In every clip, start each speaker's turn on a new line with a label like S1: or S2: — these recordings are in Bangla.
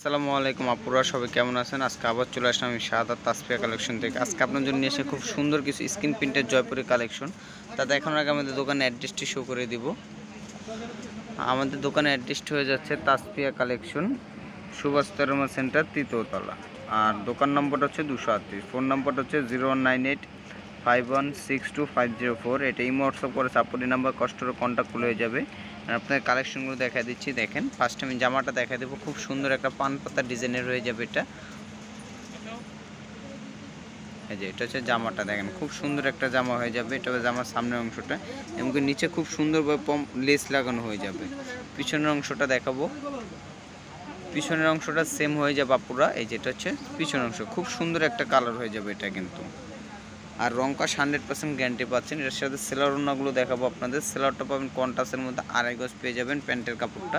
S1: আসসালামু আলাইকুম, আপুরা সবাই কেমন আছেন? আজকে আবার চলে আসলাম আমি শাহাদ তাসফিয়া কালেকশন থেকে। আজকে আপনার জন্য নিয়ে এসে খুব সুন্দর কিছু স্ক্রিন প্রিন্টের জয়পুরি কালেকশন তা দেখানোর আগে আমাদের দোকানে অ্যাড্রেসটি শো করে দিব। আমাদের দোকানের অ্যাড্রেসটি হয়ে যাচ্ছে তাসফিয়া কালেকশন সুভাষ তেরমা সেন্টার তৃতীয়তলা আর দোকান নম্বরটা হচ্ছে দুশো আটত্রিশ। ফোন নম্বরটা হচ্ছে zero one nine eight five one six two five zero four. এটা ইমো হোয়াটসঅ্যাপ করে সাপোর্টি নাম্বার কষ্টর কন্ট্যাক্ট হয়ে যাবে। আপনার কালেকশনগুলো দেখা দিচ্ছি, দেখেন। ফার্স্ট আমি জামাটা দেখা দেবো। খুব সুন্দর একটা পান পাতা ডিজাইনের হয়ে যাবে এটা। এই যে, এটা হচ্ছে জামাটা, দেখেন। খুব সুন্দর একটা জামা হয়ে যাবে। এটা হবে জামার সামনের অংশটা। এবং নিচে খুব সুন্দরভাবে পম, লেস লাগানো হয়ে যাবে। পিছনের অংশটা দেখাবো। পিছনের অংশটা সেম হয়ে যাবে আপুরা। এই যেটা হচ্ছে পিছনের অংশ। খুব সুন্দর একটা কালার হয়ে যাবে এটা কিন্তু। আর রংকাশ হান্ড্রেড পার্সেন্ট গ্যারান্টি পাচ্ছেন। এর সাথে সেলার ওড়নাগুলো দেখাবো আপনাদের। সেলারটা পাবেন কন্টাসের মধ্যে আড়াই গজ পেয়ে যাবেন প্যান্টের কাপড়টা।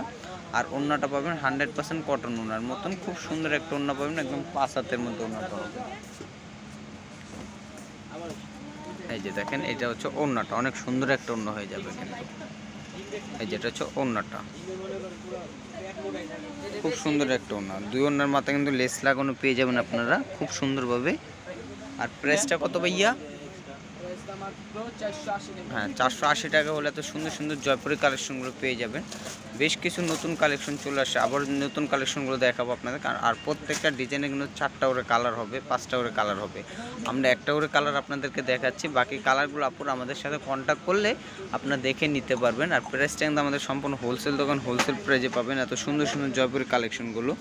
S1: আর ওড়নাটা পাবেন হান্ড্রেড পার্সেন্ট কটন ওনার মতন। খুব সুন্দর একটা ওড়না পাবেন, একদম পাঁচ হাতের মধ্যে ওড়নাটা হবে এই যে দেখেন, এটা হচ্ছে ওড়নাটা। অনেক সুন্দর একটা ওড়না হয়ে যাবে কিন্তু। এই যেটা হচ্ছে ওড়নাটা। খুব সুন্দর একটা ওড়না। দুই ওড়নার মাথা কিন্তু লেস লাগানো পেয়ে যাবেন আপনারা। খুব সুন্দরভাবে আর প্রেসটা কত ভাইয়া? হ্যাঁ চারশো আশি টাকা হলে এত সুন্দর সুন্দর জয়পুরি কালেকশনগুলো পেয়ে যাবেন। বেশ কিছু নতুন কালেকশন চলে আসে। আবার নতুন কালেকশনগুলো দেখাবো আপনাদের। আর প্রত্যেকটা ডিজাইনে কিন্তু চারটা করে কালার হবে, পাঁচটা করে কালার হবে। আমরা একটা করে কালার আপনাদেরকে দেখাচ্ছি। বাকি কালারগুলো আপুর আমাদের সাথে কন্ট্যাক্ট করলে আপনারা দেখে নিতে পারবেন। আর প্রাইসটা কিন্তু আমাদের সম্পূর্ণ হোলসেল দোকান হোলসেল প্রাইজে পাবেন। এত সুন্দর সুন্দর জয়পুরি কালেকশনগুলো।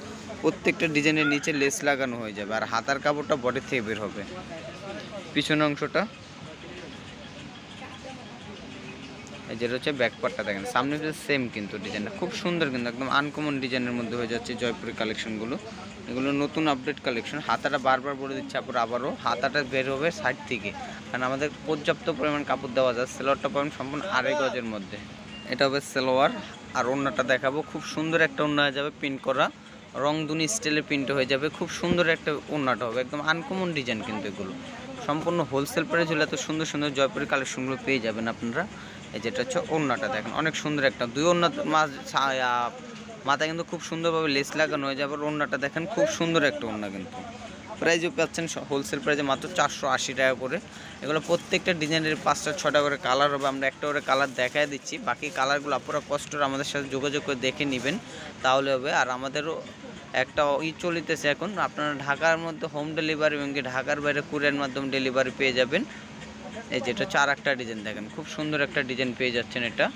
S1: প্রত্যেকটা ডিজাইনের নিচে লেস লাগানো হয়ে যাবে। আর হাতার কাপড়টা বডি থেকে বের হবে। পিছনের অংশটা এই যেটা হচ্ছে ব্যাক পার্টটা দেখেন, সামনে সেম কিন্তু ডিজাইনটা খুব সুন্দর কিন্তু, একদম আনকমন ডিজাইনের মধ্যে হয়ে যাচ্ছে জয়পুরি কালেকশনগুলো এগুলো নতুন আপডেট কালেকশন হাতাটা বারবার বলে দিচ্ছে আবার আবারও, হাতাটা বের হবে সাইড থেকে। কারণ আমাদের পর্যাপ্ত পরিমাণ কাপড় দেওয়া যায়, সেলোয়ারটা পাবেন সম্পূর্ণ আড়াই গজের মধ্যে। এটা হবে সেলোয়ার, আর অন্যটা দেখাবো, খুব সুন্দর একটা অন্য হয়ে যাবে প্রিন্ট করা। রংধুনি স্টাইলের প্রিন্ট হয়ে যাবে, খুব সুন্দর একটা ওড়নাটা হবে, একদম আনকমন ডিজাইন কিন্তু এগুলো। সম্পূর্ণ হোলসেল প্রাইস হলে এত সুন্দর সুন্দর জয়পুরি কালেকশনগুলো পেয়ে যাবেন আপনারা। এই যেটা হচ্ছে ওড়নাটা দেখেন, অনেক সুন্দর একটা। দুই ওড়না মাছ মাথায় কিন্তু খুব সুন্দরভাবে লেস লাগানো হয়ে যাবে ওড়নাটা দেখেন খুব সুন্দর একটা ওড়না কিন্তু। প্রাইজও পাচ্ছেন হোলসেল প্রাইজে মাত্র চারশো আশি টাকা করে। এগুলো প্রত্যেকটা ডিজাইনের পাঁচটা ছটা করে কালার হবে, আমরা একটা করে কালার দেখাই দিচ্ছি। বাকি কালারগুলো আপনারা কষ্ট আমাদের সাথে যোগাযোগ করে দেখে নেবেন, তাহলে হবে। আর আমাদেরও একটা ই চলিতেছে এখন। আপনারা ঢাকার মধ্যে হোম ডেলিভারি এবং কি ঢাকার বাইরে কুরিয়ার মাধ্যমে ডেলিভারি পেয়ে যাবেন। এই যেটা আর একটা ডিজাইন দেখেন, খুব সুন্দর একটা ডিজাইন পেয়ে যাচ্ছেন এটা।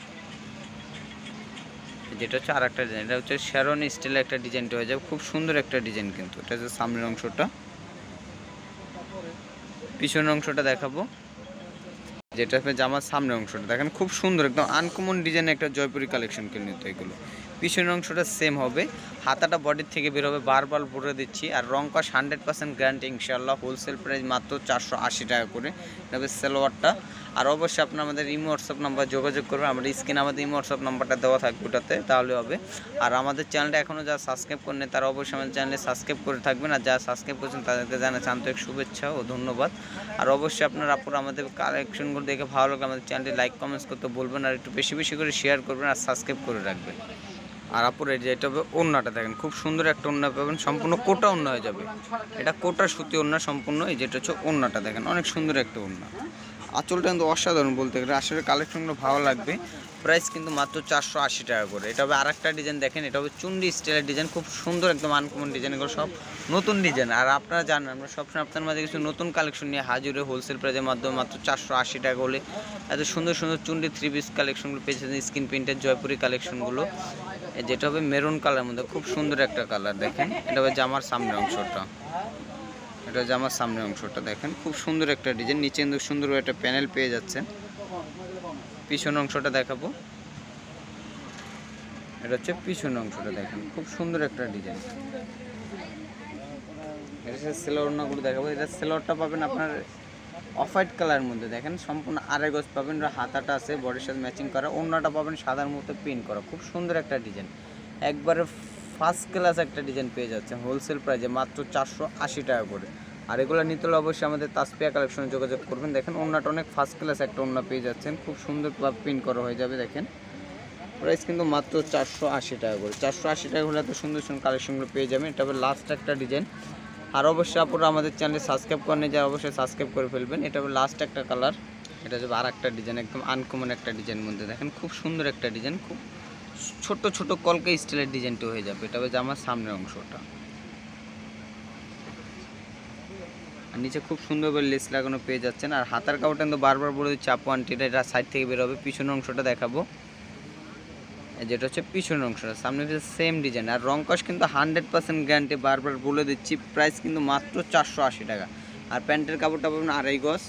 S1: যেটা আর একটা ডিজাইন এটা হচ্ছে শ্যারন স্টাইলে একটা ডিজাইনটা হয়ে যাবে। খুব সুন্দর একটা ডিজাইন কিন্তু, এটা হচ্ছে সামনের অংশটা। পিছনের অংশটা দেখাবো। যেটা জামার সামনের অংশটা, দেখেন খুব সুন্দর, একদম আনকমন ডিজাইনের একটা জয়পুরি কালেকশন কিন্তু এগুলো। পিছনের অংশটা সেম হবে। হাতাটা বডির থেকে বেরোবে বারবার ভরে দিচ্ছি। আর রং কাশ হান্ড্রেড পার্সেন্ট গ্যারান্টি ইনশাল্লাহ হোলসেল প্রাইস মাত্র চারশো আশি টাকা করে। তবে সেলোয়ারটা। আর অবশ্যই আপনার আমাদের ইমো হোয়াটসঅ্যাপ নাম্বার যোগাযোগ করবেন। আমাদের স্ক্রিনে আমাদের ইমো হোয়াটসঅ্যাপ নাম্বারটা দেওয়া থাকবে ওটাতে, তাহলে হবে। আর আমাদের চ্যানেলটা এখনও যারা সাবস্ক্রাইব করেন তারা অবশ্যই আমাদের চ্যানেলে সাবস্ক্রাইব করে থাকবেন। আর যারা সাবস্ক্রাইব করছেন, তাদেরকে জানাচ্ছি আন্তরিক শুভেচ্ছা ও ধন্যবাদ। আর অবশ্যই আপনার আপুর আমাদের কালেকশনগুলো দেখে ভালো লাগলে আমাদের চ্যানেলটি লাইক কমেন্টস করতে বলবেন আর একটু বেশি বেশি করে শেয়ার করবেন আর সাবস্ক্রাইব করে রাখবেন। আর আপুর যে এটা হবে ওড়নাটা দেখেন, খুব সুন্দর একটা ওড়না পাবেন, সম্পূর্ণ কোটা ওড়না হয়ে যাবে। এটা কোটা সুতি ওড়না সম্পূর্ণ, এই যেটা হচ্ছে ওড়নাটা দেখেন, অনেক সুন্দর একটা ওড়না আঁচলটা কিন্তু অসাধারণ বলতে গেলে, আসলে কালেকশনগুলো ভালো লাগবে। প্রাইস কিন্তু মাত্র চারশো আশি টাকা করে। এটা হবে আরেকটা ডিজাইন দেখেন, এটা হবে চুন্ডি স্টাইলের ডিজাইন, খুব সুন্দর একদম আনকমন ডিজাইন এগুলো সব নতুন ডিজাইন। আর আপনারা জানেন, আমরা সবসময় আপনার মাঝে কিছু নতুন কালেকশন নিয়ে হাজিরে হোলসেল প্রাইসের মাধ্যমে, মাত্র চারশো আশি টাকা হলে। এত সুন্দর সুন্দর চুন্ডি থ্রি পিস কালেকশনগুলো পেয়েছেন স্ক্রিন প্রিন্টের জয়পুরি কালেকশনগুলো। যেটা হবে মেরুন কালার মধ্যে, খুব সুন্দর একটা কালার দেখেন। এটা হবে জামার সামনের অংশটা। এটা জামার সামনের অংশটা দেখেন। খুব সুন্দর একটা ডিজাইন। নিচে কিন্তু সুন্দর একটা প্যানেল পেয়ে যাচ্ছেন। পিছন অংশটা দেখাবো। এটা হচ্ছে পিছন অংশটা দেখেন। খুব সুন্দর একটা ডিজাইন। এটা হচ্ছে সেলোয়ারগুলো দেখাবো। এটা সেলোয়ারটা পাবেন আপনার অফ হোয়াইট কালারের মধ্যে দেখেন, সম্পূর্ণ আড়াই গজ পাবেন হাতাটা আছে, বডির সাথে ম্যাচিং করা অন্যটা পাবেন সাদার মতো প্রিন্ট করা। খুব সুন্দর একটা ডিজাইন একবারে ফার্স্ট ক্লাস একটা ডিজাইন পেয়ে যাচ্ছে হোলসেল প্রাইজে মাত্র চারশো আশি টাকা করে। আর এগুলো নিতে হলে অবশ্যই আমাদের তাসপিয়া কালেকশনে যোগাযোগ করবেন। দেখেন অন্যটা অনেক ফার্স্ট ক্লাস একটা অন্য পেয়ে যাচ্ছেন, খুব সুন্দর প্রিন্ট করা হয়ে যাবে, দেখেন। প্রাইস কিন্তু মাত্র চারশো আশি টাকা করে। চারশো আশি টাকা হলে এত সুন্দর সুন্দর কালেকশনগুলো পেয়ে যাবেন। এটা লাস্ট একটা ডিজাইন আর অবশ্যই আপনারা আমাদের চ্যানেলে সাবস্ক্রাইব করেন যা অবশ্যই সাবস্ক্রাইব করে ফেলবেন। এটা লাস্ট একটা কালার এটা হচ্ছে আর একটা ডিজাইন একদম আনকমন একটা ডিজাইন মধ্যে। দেখেন, খুব সুন্দর একটা ডিজাইন খুব ছোট ছোট কলকে স্টাইলের ডিজাইনটা হয়ে যাবে। এটা হবে জামার সামনের অংশটা। আর নিচে খুব সুন্দরভাবে লেস লাগানো পেয়ে যাচ্ছেন। আর হাতার কাপড়টা কিন্তু বারবার বলে দিচ্ছি, আপু আন্টিটা এটা সাইড থেকে বের হবে। পিছনের অংশটা দেখাবো। যেটা হচ্ছে পিছনের অংশটা। সামনে হচ্ছে সেম ডিজাইন আর রং কস কিন্তু হান্ড্রেড পার্সেন্ট গ্যারান্টি বারবার বলে দিচ্ছি প্রাইস কিন্তু মাত্র চারশো আশি টাকা। আর প্যান্টের কাপড়টা পাবেন আড়াই গজ,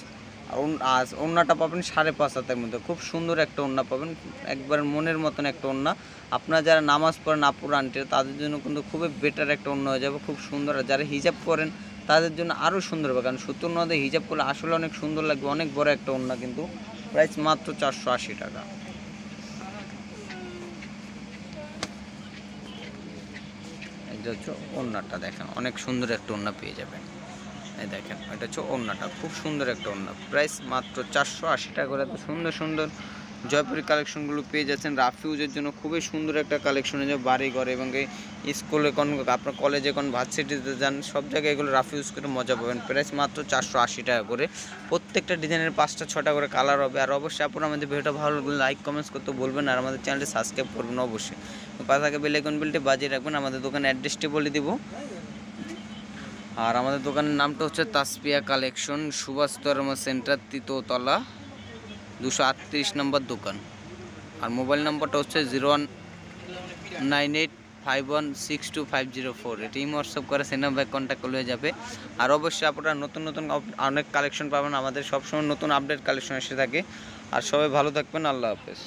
S1: আর ওড়নাটা পাবেন সাড়ে পাঁচ হাতের মধ্যে। খুব সুন্দর একটা ওড়না পাবেন, একবার মনের মতন একটা ওড়না আপনারা যারা নামাজ পড়েন, আপুর, আন্টিরা, তাদের জন্য কিন্তু খুবই বেটার একটা ওড়না হয়ে যাবে, খুব সুন্দর। আর যারা হিজাব করেন তাদের জন্য আরও সুন্দর হবে, কারণ সত্তর নদে হিজাব করলে আসলে অনেক সুন্দর লাগবে, অনেক বড় একটা ওড়না কিন্তু। প্রাইস মাত্র চারশো আশি টাকা। এটা হচ্ছে ওড়নাটা দেখেন, অনেক সুন্দর একটা ওন্না পেয়ে যাবেন। এই দেখেন, এটা হচ্ছে ওন্নাটা খুব সুন্দর একটা ওন্না প্রাইস মাত্র চারশো আশি টাকা করে, এত সুন্দর সুন্দর জয়পুরি কালেকশনগুলো পেয়ে যাচ্ছেন। রাফিউজের জন্য খুবই সুন্দর একটা কালেকশন যে বাড়ি ঘরে এবং এই স্কুলে কোন আপনার কলেজে কোন ভার্সিটিতে যান, সব জায়গায় এগুলো রাফিউজ করে মজা পাবেন। প্রাইস মাত্র চারশো আশি টাকা করে। প্রত্যেকটা ডিজাইনের পাঁচটা ছটা করে কালার হবে। আর অবশ্যই আপনারা আমাদের ভিডিওটা ভালো লাগলে লাইক কমেন্টস করতে বলবেন আর আমাদের চ্যানেলটি সাবস্ক্রাইব করবেন অবশ্যই। পাশাকে বেলাইকন বিলটি বাজিয়ে রাখবেন। আমাদের দোকানের অ্যাড্রেসটি বলে দিব। আর আমাদের দোকানের নামটা হচ্ছে তাসপিয়া কালেকশন সুভাষ ধর্ম সেন্টার তৃতীয়তলা দুশো আটত্রিশ নম্বর দোকান। আর মোবাইল নম্বরটা হচ্ছে zero one nine eight five one six two five zero four. এটি হোয়াটসঅ্যাপ করে সে নাম্বার কন্ট্যাক্ট করলে যাবে। আর অবশ্যই আপনারা নতুন নতুন অনেক কালেকশন পাবেন। আমাদের সবসময় নতুন আপডেট কালেকশন এসে থাকে। আর সবাই ভালো থাকবেন। আল্লাহ হাফেজ।